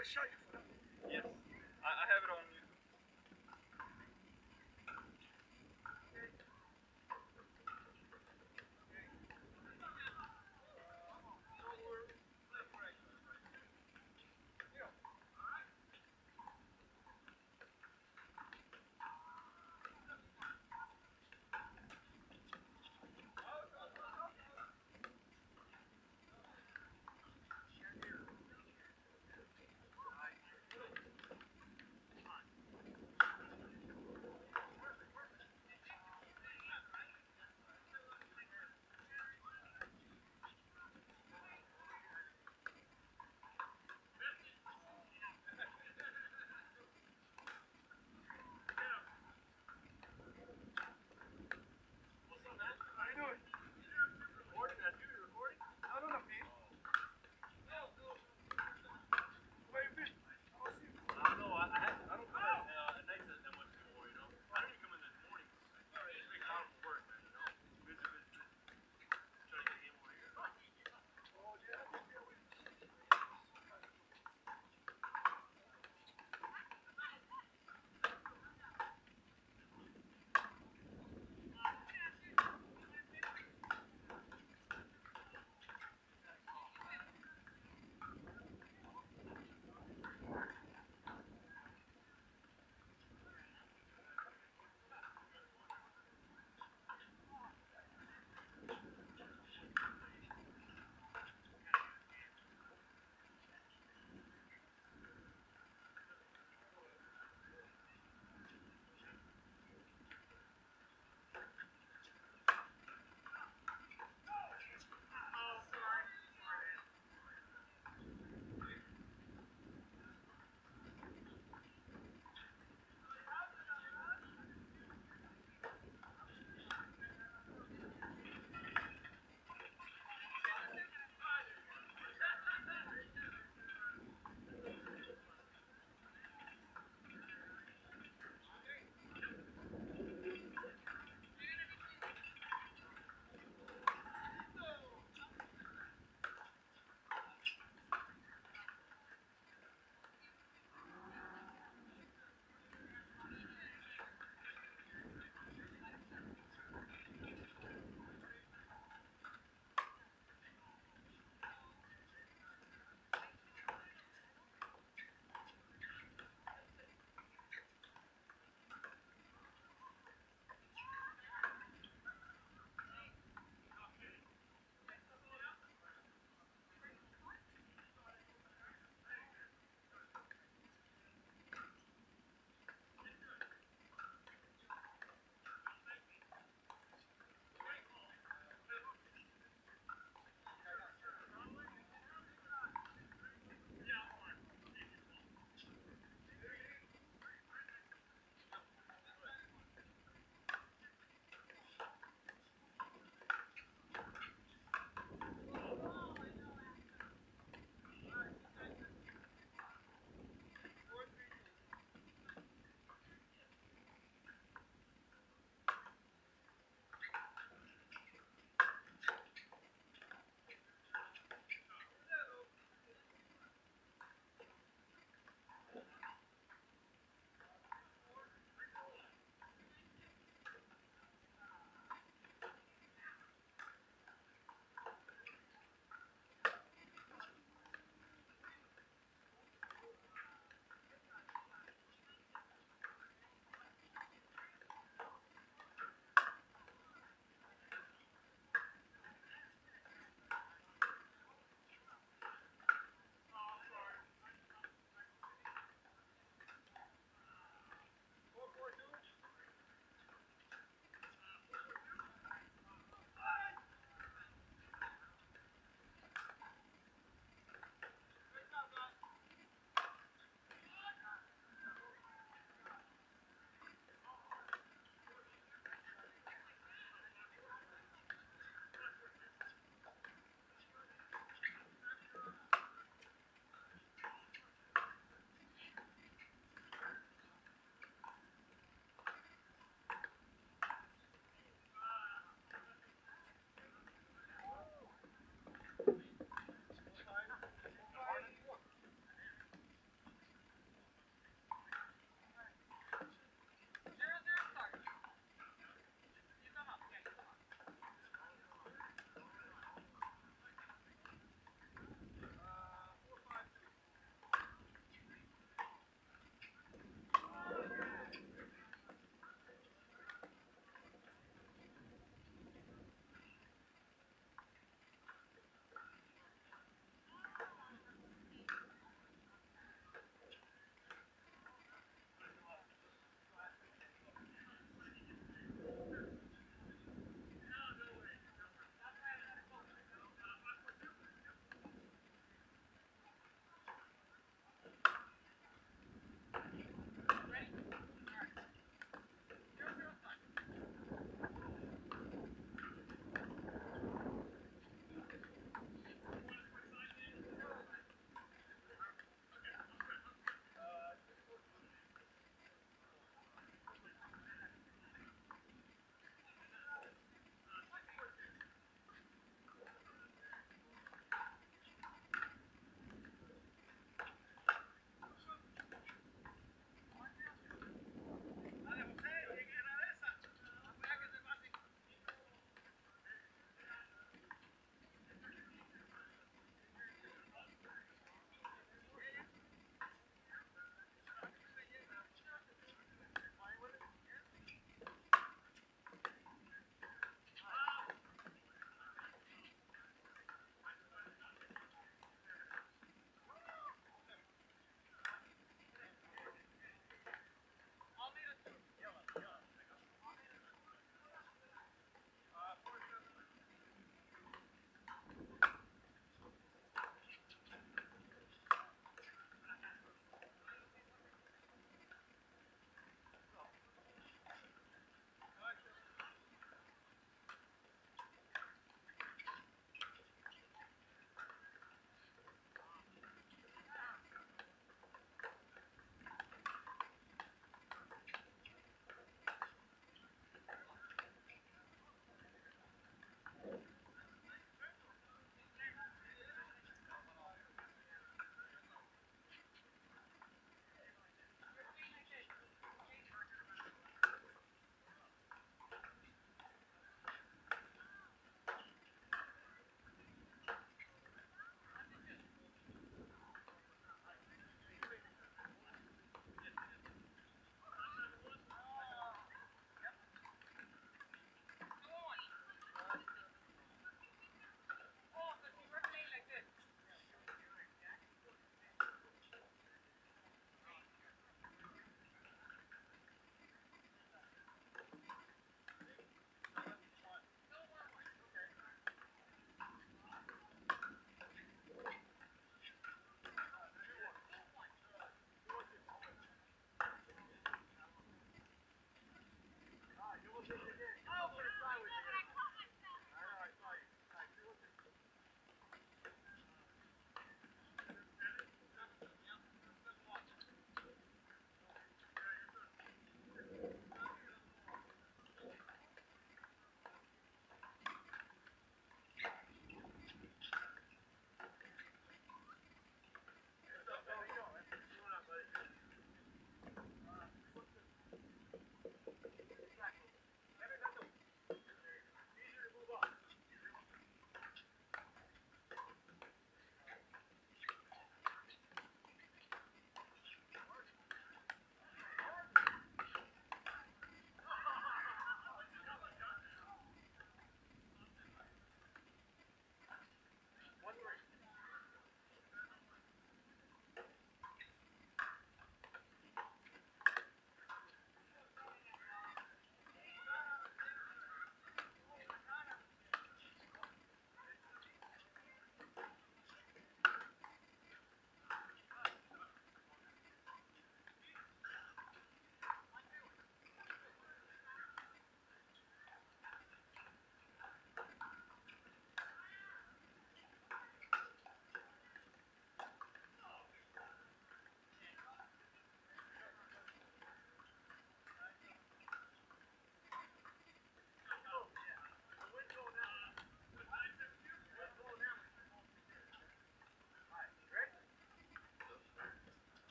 get show you for that. Yes. I, I have it on